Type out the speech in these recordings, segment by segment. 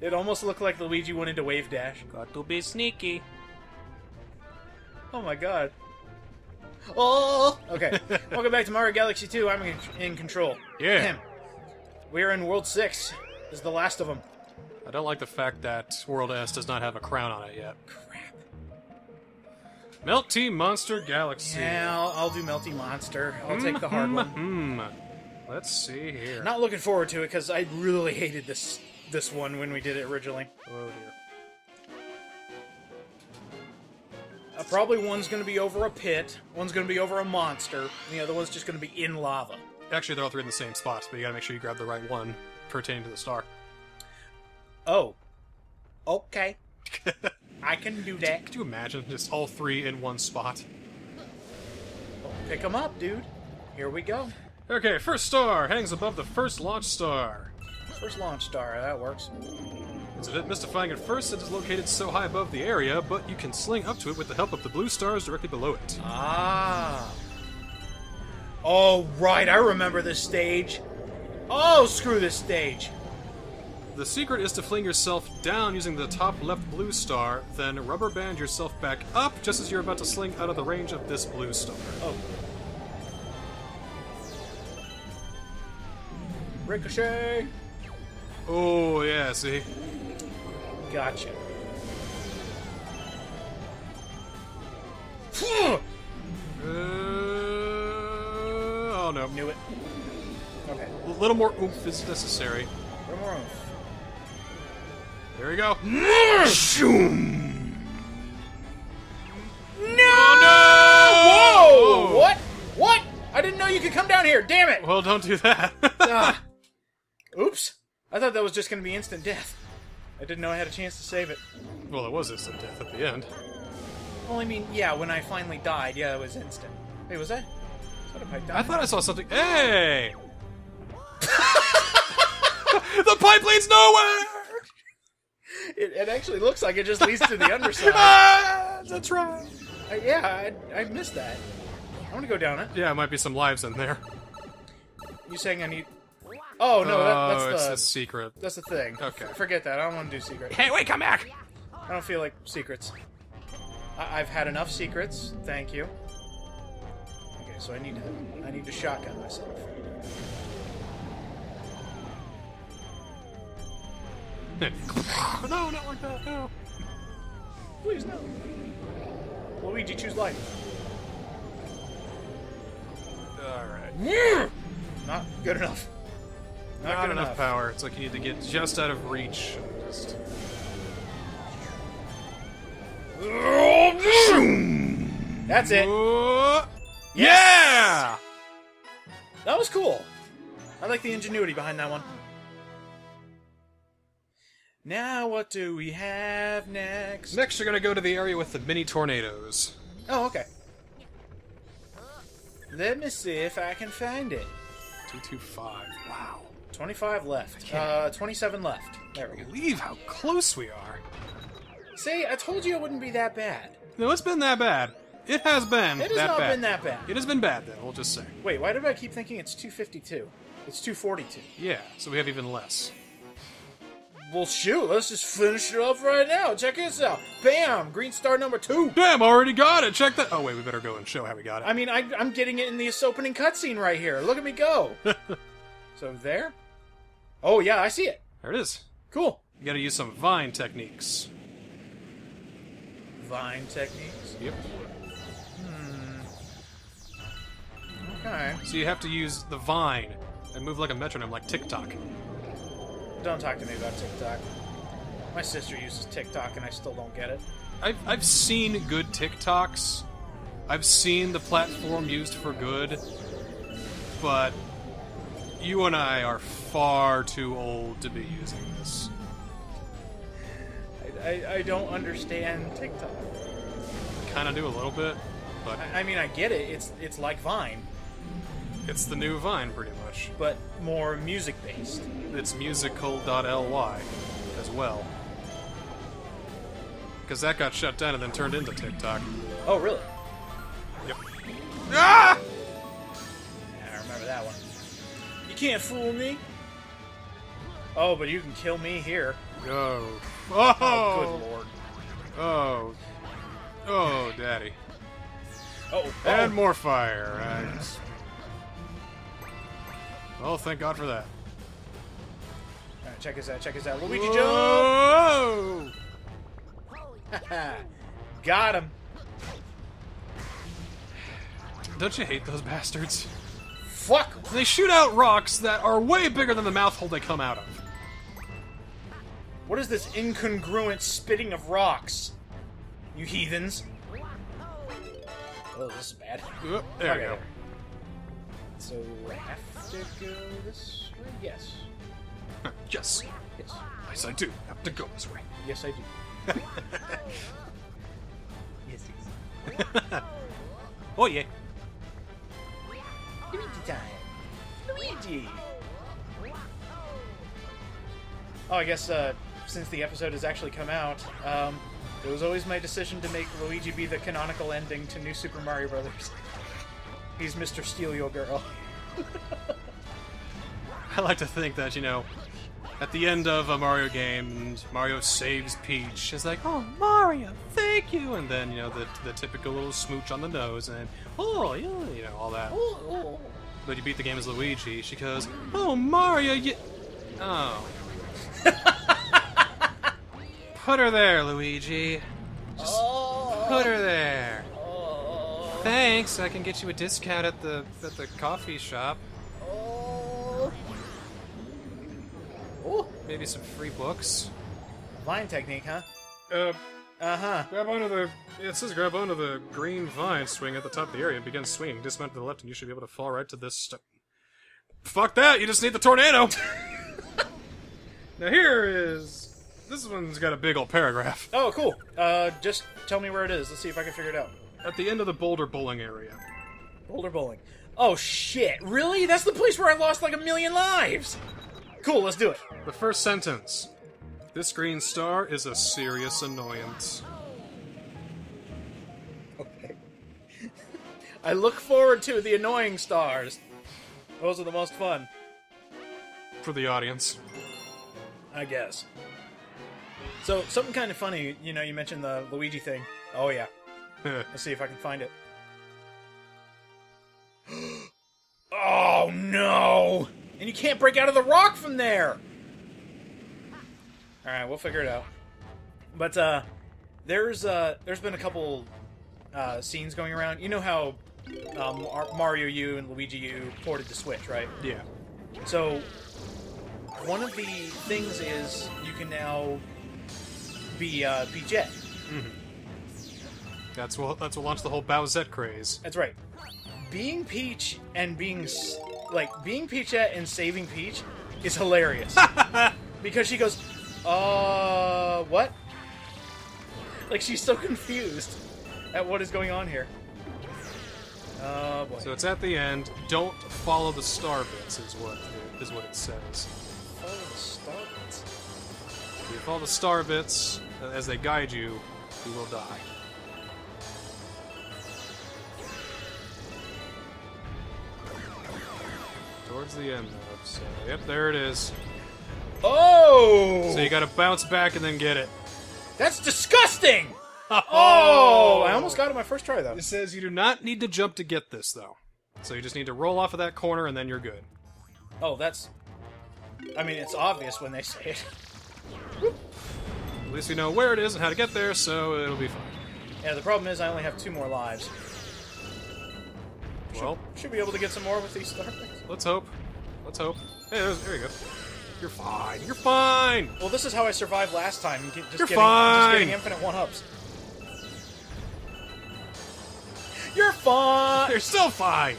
It almost looked like Luigi went into Wave Dash. Got to be sneaky. Oh my god. Oh! Okay. Welcome back to Mario Galaxy 2. I'm in, control. Yeah. Ahem. We're in World 6. This is the last of them. I don't like the fact that World S does not have a crown on it yet. Crap. Melty Monster Galaxy. Yeah, I'll, I'll do Melty Monster. I'll take the hard one. Hmm. Let's see here. Not looking forward to it because I really hated this this one when we did it originally. Oh dear. Uh, probably one's going to be over a pit, one's going to be over a monster, and the other one's just going to be in lava. Actually, they're all three in the same spot, but you gotta make sure you grab the right one pertaining to the star. Oh. Okay. I can do that. Could you imagine just all three in one spot? Pick them up, dude. Here we go. Okay, first star hangs above the first launch star. First launch star, that works. It's a bit mystifying at first since it's located so high above the area, but you can sling up to it with the help of the blue stars directly below it. Ah. Oh, right, I remember this stage. Oh, screw this stage. The secret is to fling yourself down using the top left blue star, then rubber band yourself back up just as you're about to sling out of the range of this blue star. Oh. Ricochet. Oh, yeah, see? Gotcha. Uh, oh no. Knew it. Okay. A little more oomph is necessary. One more oomph. There we go. No! Oh, Whoa! What? What? I didn't know you could come down here. Damn it! Well, don't do that. Ah. Oops. I thought that was just going to be instant death. I didn't know I had a chance to save it. well, it was instant death at the end. Well, I mean, yeah, when I finally died, yeah, it was instant. Wait, was that? Was that a pipe I thought I saw something. Hey! the pipe leads nowhere! It, it actually looks like it just leads to the underside. Ah, that's right. Uh, yeah, I, I missed that. I want to go down it. Yeah, it might be some lives in there. You saying I need? Oh no, that, oh, that's it's the a secret. that's the thing. Okay. Forget that. I don't want to do secret. Hey, wait, come back! I don't feel like secrets. I- I've had enough secrets. Thank you. Okay, so I need to I need to shotgun myself. no, not like that. No. Please no. Luigi, choose life. All right. Not good enough. Not, Not good enough enough. power. It's like you need to get just out of reach. Just... That's it. Uh, Yeah! That was cool. I like the ingenuity behind that one. Now, what do we have next? Next, you're gonna go to the area with the mini tornadoes. Oh, okay. Let me see if I can find it. 225. Wow. 25 left. Uh, 27 left. There we go. Believe how close we are. See, I told you it wouldn't be that bad. No, it's been that bad. It has been It has that not bad. been that bad. It has been bad, then, we'll just say. Wait, why did I keep thinking it's 252? It's 242. Yeah, so we have even less. Well, shoot, let's just finish it off right now. Check this out. Bam! Green star number two. Damn, already got it! Check that! Oh, wait, we better go and show how we got it. I mean, I, I'm getting it in this opening cutscene right here. Look at me go. so there. Oh yeah, I see it. There it is. Cool. You gotta use some vine techniques. Vine techniques. Yep. Hmm. Okay. So you have to use the vine and move like a metronome, like TikTok. Don't talk to me about TikTok. My sister uses TikTok and I still don't get it. I've, I've seen good TikToks. I've seen the platform used for good. But you and I are far too old to be using this. I, I, I don't understand TikTok. Kind of do a little bit, but I, I mean, I get it. It's it's like Vine, it's the new Vine pretty much. but more music based. It's musical.ly as well. Because that got shut down and then turned into TikTok. Oh, really? Yep. Ah! Yeah, I remember that one. You can't fool me. Oh, but you can kill me here. Oh. Oh, Oh. good lord. Oh. Oh, daddy. Oh, And more fire. I just- Oh, thank God for that. Alright, check us out. Check this out. Luigi jump. Whoa! Got him. Don't you hate those bastards? Fuck. They shoot out rocks that are way bigger than the mouth hole they come out of. What is this incongruent spitting of rocks? You heathens. Oh, this is bad. Uh, There Okay. you go. So I have to go this way? Yes. Yes. Yes. Yes, I do have to go this way. Yes, I do. yes, yes. Oh, yeah. Luigi time. Luigi. Oh, I guess uh, since the episode has actually come out, um, it was always my decision to make Luigi be the canonical ending to New Super Mario Brothers. He's Mr. Steal Your Girl. I like to think that, you know, at the end of a Mario game, and Mario saves Peach. It's like, oh, Mario, thank you. And then, you know, the, the typical little smooch on the nose, and, oh, you know, all that. But you beat the game as Luigi. She goes, oh, Mario, you. Oh. Put her there, Luigi. Just put her there. Thanks. I can get you a discount at the at the coffee shop. Oh, Maybe some free books. vine technique, huh? Uh, Uh huh. grab onto the. It says grab onto the green vine swing at the top of the area and begin swinging. Dismount to the left, and you should be able to fall right to this. St- Fuck that! You just need the tornado. now here is. This one's got a big old paragraph. Oh, cool. Uh, just tell me where it is. Let's see if I can figure it out. At the end of the boulder bowling area. Boulder bowling. Oh shit! Really? That's the place where I lost like a million lives. Cool. Let's do it. The first sentence. This green star is a serious annoyance. Okay. I look forward to the annoying stars. Those are the most fun, For the audience. I guess. So something kind of funny. You know, you mentioned the Luigi thing. Oh yeah. Let's see if I can find it. oh no! And you can't break out of the rock from there. All right, we'll figure it out. But uh, there's uh, there's been a couple uh, scenes going around. You know how um, Mario U and Luigi U ported to Switch, right? yeah. So one of the things is you can now be uh, be Peachette. Mm -hmm. That's what that's what launched the whole Bowsette craze. That's right. Being Peach and being like being Peachette and saving Peach is hilarious because she goes, "Uh, what?" Like she's so confused at what is going on here. Oh boy. So it's at the end. Don't follow the star bits, is what is what it says. Follow the star bits. If you follow the star bits uh, as they guide you, you will die. Towards the end. So, yep, there it is. Oh, So you gotta bounce back and then get it. that's disgusting. Oh, I almost got it my first try though. It says you do not need to jump to get this, though. So you just need to roll off of that corner and then you're good. Oh, that's. I mean, it's obvious when they say it. At least we know where it is and how to get there, so it'll be fine. Yeah, the problem is I only have two more lives. Well, Should be able to get some more with these star things. let's hope. Let's hope. Hey, there's, there you go. You're fine. You're fine. Well, this is how I survived last time. Just You're getting, fine. Just getting infinite one-ups. You're fine. You're still fine.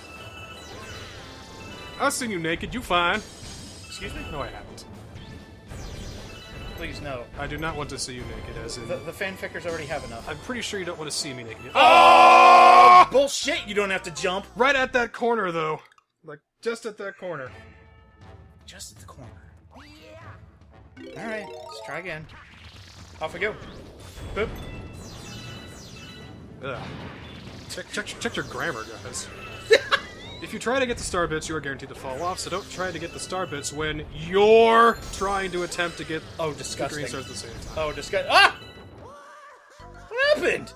I've seen you naked. You fine? Excuse me? No, I haven't. Please no. I do not want to see you naked. As in, The, the fanfickers already have enough. I'm pretty sure you don't want to see me naked. Oh! Ah! Bullshit! You don't have to jump. Right at that corner, though. Like just at that corner. Just at the corner. Yeah. All right, let's try again. Off we go. Boop. Ugh. Check, check, check your grammar, guys. If you try to get the star bits, you are guaranteed to fall off. So don't try to get the star bits when you're trying to attempt to get Oh, the disgusting. green stars at the same time. Oh, disgust. Ah! What happened?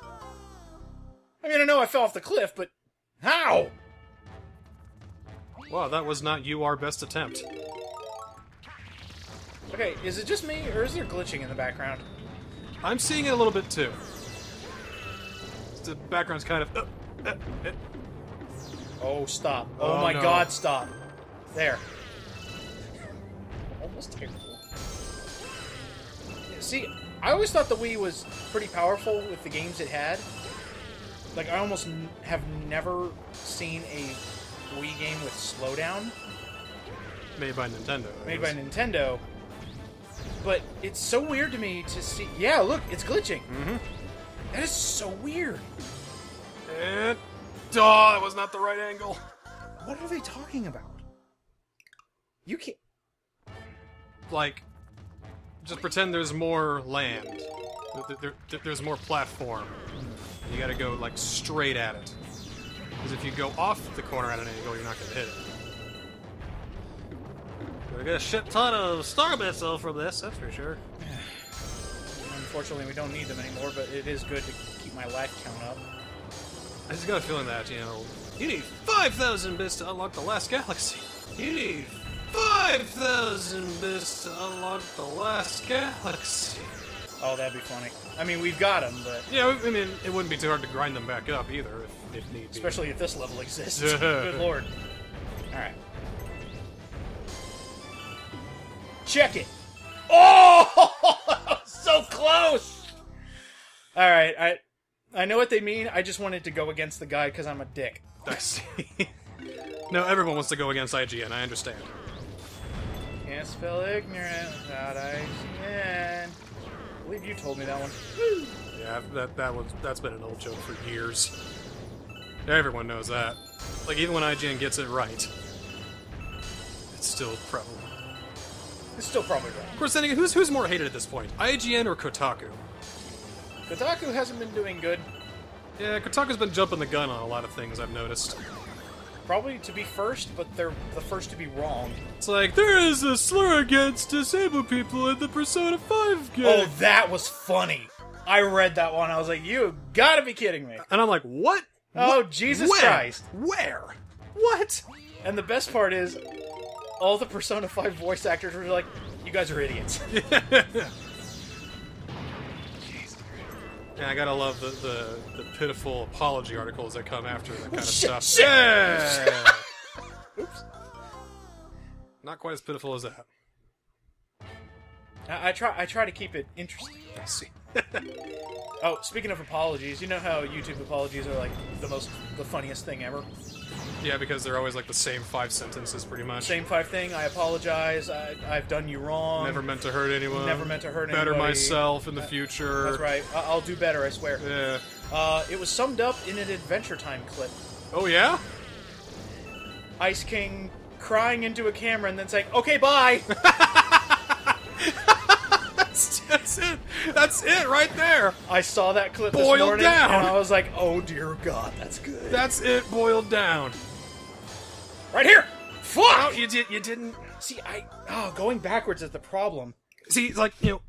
I mean, I know I fell off the cliff, but how? Wow, that was not you our best attempt. Okay, is it just me, or is there glitching in the background? I'm seeing it a little bit too. The background's kind of. Uh, uh, uh. Oh, stop. Oh, Oh, my no. god, stop. There. Almost terrible. See, I always thought the Wii was pretty powerful with the games it had. Like, I almost have never seen a Wii game with slowdown Made by Nintendo. made by. Nintendo. But it's so weird to me to see. Yeah, look, it's glitching. Mm -hmm. That is so weird. And. Oh, that was not the right angle. What are they talking about? You can't. Like, just pretend there's more land. There- there- there- there's more platform. You gotta go, like, straight at it. Because if you go off the corner at an angle, you're not gonna hit it. Gonna get a shit ton of star bits, though, from this, that's for sure. Unfortunately, we don't need them anymore, but it is good to keep my life count up. I just got a feeling that, you know, you need 5,000 bits to unlock the last galaxy. You need 5,000 bits to unlock the last galaxy. Oh, that'd be funny. I mean, we've got them, but Yeah, I mean, it wouldn't be too hard to grind them back up either, if, if need be. especially if this level exists. Good lord. All right. Check it. Oh, so close. All right, I I know what they mean. I just wanted to go against the guy because I'm a dick. I see. no, everyone wants to go against IGN, I understand. Can't spell ignorant without IGN. I believe you told me that one. Yeah, that that was that's been an old joke for years. Everyone knows that. Like even when IGN gets it right, it's still prevalent. It's still probably wrong. Of course, then who's who's more hated at this point, IGN or Kotaku? Kotaku hasn't been doing good. Yeah, Kotaku's been jumping the gun on a lot of things. I've noticed. Probably to be first, but they're the first to be wrong. It's like there is a slur against disabled people in the Persona Five game, Oh, that was funny. I read that one. I was like, you gotta be kidding me. and I'm like, what? Oh, What? Jesus Where? Christ. Where? What? And the best part is, all the Persona 5 voice actors were like, you guys are idiots. Yeah, I gotta love the, the, the pitiful apology articles that come after that kind of Shit, stuff. shit. Yeah. Oops. Not quite as pitiful as that. I, I try I try to keep it interesting. I see. Oh, speaking of apologies, you know how YouTube apologies are like the most, the funniest thing ever? Yeah, because they're always like the same five sentences, pretty much. Same five thing, I apologize, I, I've done you wrong. Never meant to hurt anyone. Never meant to hurt anyone. Better anybody. myself in the future. That's right. I- I'll do better, I swear. Yeah. Uh, it was summed up in an Adventure Time clip. Oh yeah. Ice King crying into a camera and then saying, "Okay, bye." That's, that's it. That's it right there. I saw that clip Boiled this morning, down. and I was like, "Oh dear God, that's good." That's it boiled down. Right here. Fuck. Oh, you did. You didn't. See, I oh, going backwards is the problem. See, like you know,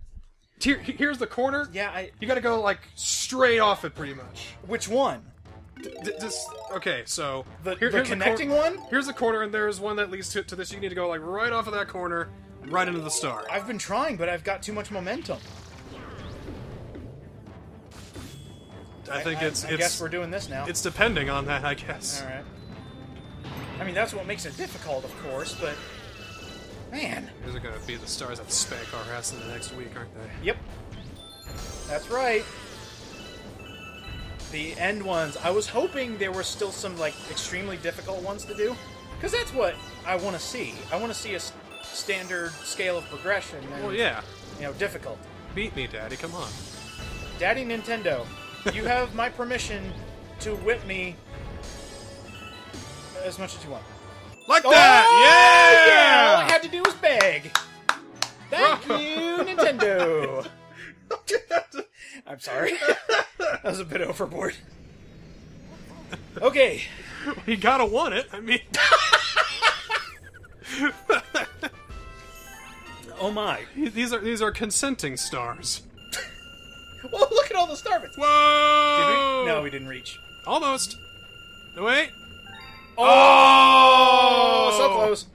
here, here's the corner. Yeah, I. You got to go like straight off it, pretty much. Which one? D- this okay, so The, here- the here's connecting cor- one? Here's the corner, and there's one that leads to, to this. You need to go like right off of that corner, right into the star. I've been trying, but I've got too much momentum. I think I, it's I it's guess we're doing this now. it's depending on that, I guess. All right. I mean, that's what makes it difficult, of course, but man, These are gonna be the stars that spank our ass in the next week, aren't they? Yep. That's right. The end ones. I was hoping there were still some like extremely difficult ones to do, because that's what I want to see. I want to see a s- standard scale of progression. And, Well, yeah. You know, difficult. Beat me, Daddy. Come on. Daddy Nintendo, you have my permission to whip me as much as you want. Like Oh, that! yeah! All I had to do was beg. Thank Bro. you, Nintendo. I'm sorry. that was a bit overboard. Okay. He gotta want it. I mean, Oh my. these are these are consenting stars. Well, oh, look at all the starbits. Whoa! we? No, we didn't reach. Almost. No wait. Oh, so close.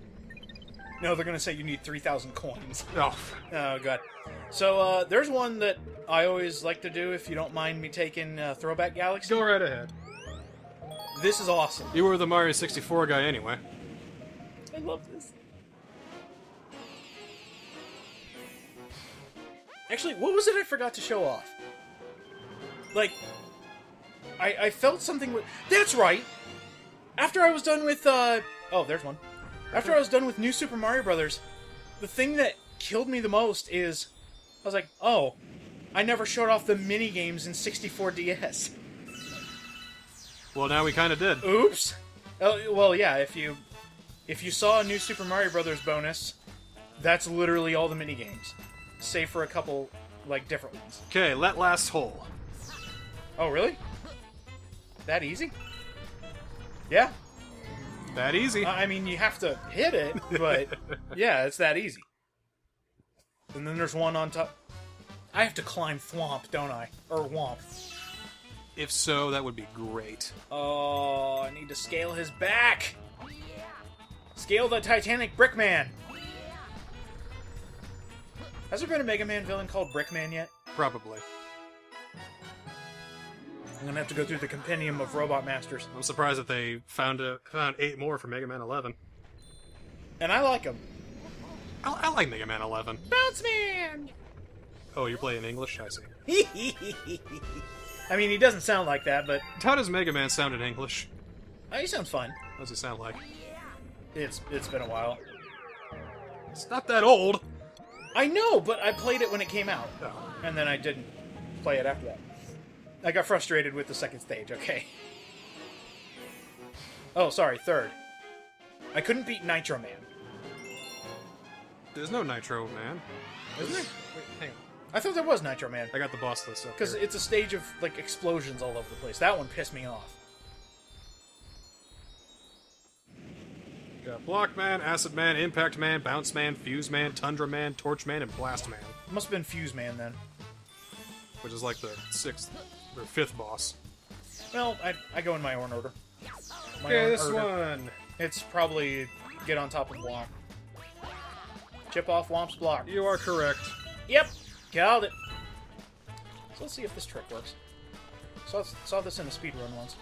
No, they're gonna say you need three thousand coins. Oh, Oh god. So uh, there's one that I always like to do. If you don't mind me taking uh, Throwback Galaxy, go right ahead. this is awesome. You were the Mario 64 guy anyway. I love this. Actually, what was it I forgot to show off? Like, I, I felt something with. That's right! After I was done with, uh. Oh, there's one. After I was done with New Super Mario Brothers, the thing that killed me the most is. I was like, oh, I never showed off the mini games in 64DS. Well, now we kind of did. Oops. Oh, well, yeah. If you if you saw a new Super Mario Brothers bonus, that's literally all the mini games, save for a couple like different ones. Okay, let last hole. Oh, really? That easy? Yeah. That easy. I mean, you have to hit it, but yeah, it's that easy. And then there's one on top. I have to climb Thwomp, don't I? Or Whomp. If so, that would be great. Oh, I need to scale his back. Scale the Titanic Brickman. Has there been a Mega Man villain called Brickman yet? Probably. I'm gonna have to go through the compendium of Robot Masters, I'm surprised that they found a, found eight more for Mega Man 11. and I like them. I, I like Mega Man 11. Bounce Man. Oh, you play in English? I see. I mean, he doesn't sound like that, but How does Mega Man sound in English? oh, he sounds fun. What does he sound like? It's it's been a while. It's not that old. I know, but I played it when it came out, Oh. and then I didn't play it after that. I got frustrated with the second stage. Okay. Oh, sorry, third. I couldn't beat Nitro Man. There's no Nitro Man. Isn't there? Wait, hang on. I thought there was Nitro Man I got the boss list up because it's a stage of like explosions all over the place. That one pissed me off. got Block Man, Acid Man, Impact Man, Bounce Man, Fuse Man, Tundra Man, Torch Man, and Blast Man, Must have been Fuse Man then. which is like the sixth or fifth boss. Well, I, I go in my own order. My Okay, own this order. one. It's probably get on top of block. Chip off Whomp's block. You are correct. Yep, got it. So let's see if this trick works. Saw, saw this in a speedrun once.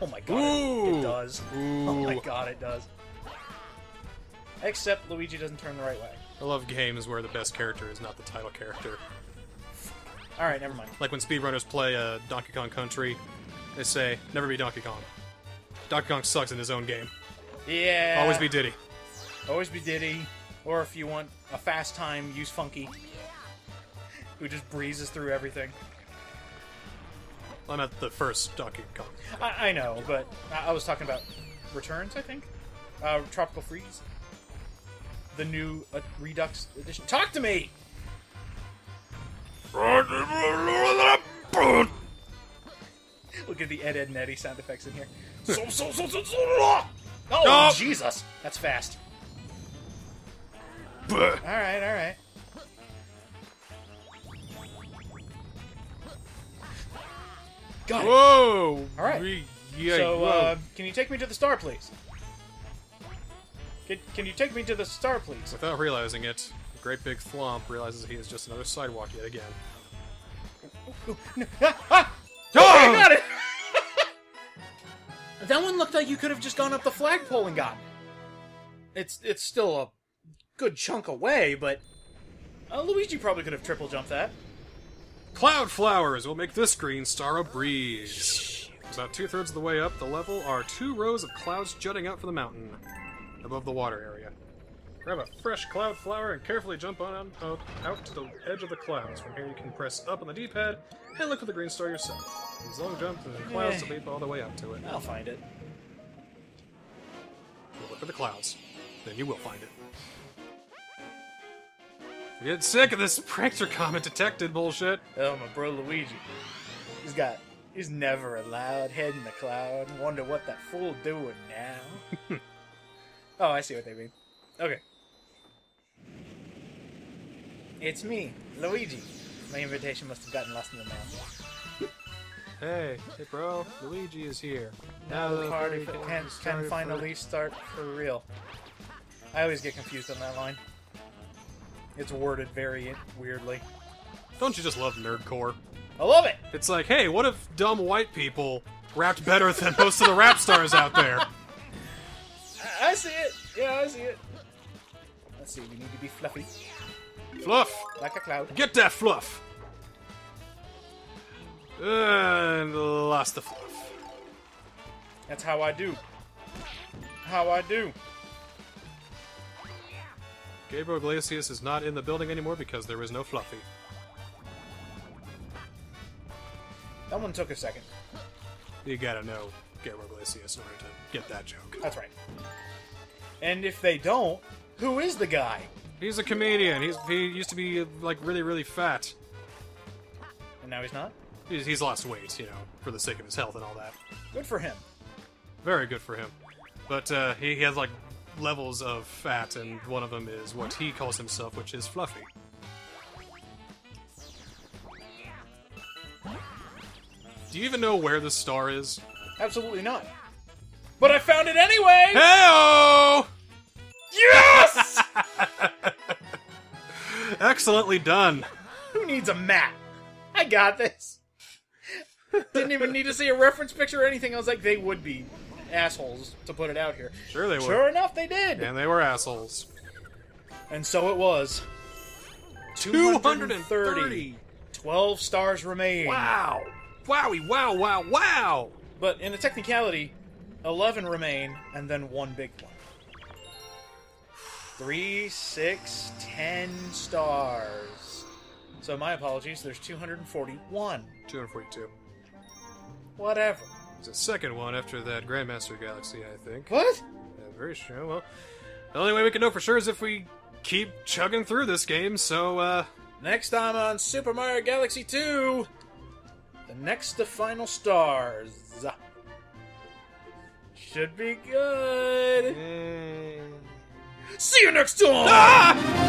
Oh my god, it, Ooh. it does. Oh my god, it does. Except Luigi doesn't turn the right way. I love games where the best character is not the title character. Alright, never mind. Like when speedrunners play uh, Donkey Kong Country, they say, never be Donkey Kong. Donkey Kong sucks in his own game. Yeah. Always be Diddy. Always be Diddy. Or if you want a fast time, use Funky. Who just breezes through everything. I'm at the first Donkey Kong. I, I know, but I, I was talking about Returns, I think? Uh, Tropical Freeze. The new uh, Redux edition. Talk to me! Look at the Ed, Edd, and Eddy sound effects in here. so, so, so, so, so, oh, Oh. Jesus! That's fast. Buh. Alright, alright. Got it. Whoa! All right. Yeah, So, uh, can you take me to the star, please? Can, can you take me to the star, please? Without realizing it, great big Thwomp realizes he is just another sidewalk yet again. ah! Oh! I got it! that one looked like you could have just gone up the flagpole and gotten it. It's, it's still a good chunk away, but uh, Luigi probably could have triple jumped that. Cloud flowers will make this green star a breeze. About two thirds of the way up the level are two rows of clouds jutting out from the mountain above the water area. Grab a fresh cloud flower and carefully jump on out, out to the edge of the clouds. From here, you can press up on the D-pad and look for the green star yourself. Use long jump to the clouds to leap all the way up to it. I'll find it. Look for the clouds, then you will find it. I'm getting sick of this prankster comment detected bullshit. Oh, my bro Luigi. He's got He's never allowed. Head in the cloud. Wonder what that fool doing now. oh, I see what they mean. Okay. It's me, Luigi. My invitation must have gotten lost in the mail. Hey, hey, bro. Luigi is here. Now the party can, can, can finally start for real. I always get confused on that line. It's worded very weirdly. Don't you just love nerdcore? I love it! It's like, hey, what if dumb white people rapped better than most of the rap stars out there? I- I see it. Yeah, I see it. Let's see. We need to be fluffy, Fluff, like a cloud. get that fluff. And lost the fluff. That's how I do. How I do. Gabriel Iglesias is not in the building anymore because there is no Fluffy. That one took a second. You gotta know Gabriel Iglesias in order to get that joke. That's right. And if they don't, who is the guy? He's a comedian. He's he used to be like really really fat. And now he's not? He's, he's lost weight, you know, for the sake of his health and all that. Good for him. Very good for him. But uh, he, he has like levels of fat, and one of them is what he calls himself, which is fluffy. Do you even know where the star is? Absolutely not. But I found it anyway! Excellently done. Who needs a map? I got this. Didn't even need to see a reference picture or anything. I was like, they would be assholes to put it out here. Sure they were. Sure enough, they did. And they were assholes. And so it was. 230. 12 stars remain. Wow. Wowie, wow, wow, wow. But in the technicality, 11 remain, and then one big one. Three, six, ten stars. So my apologies, there's 241. 242. Whatever. It's the second one after that Grandmaster Galaxy, I think. What? Yeah, very sure. Well, the only way we can know for sure is if we keep chugging through this game, so, uh, Next time on Super Mario Galaxy 2, the next to final stars. Should be good. See you next time! Ah!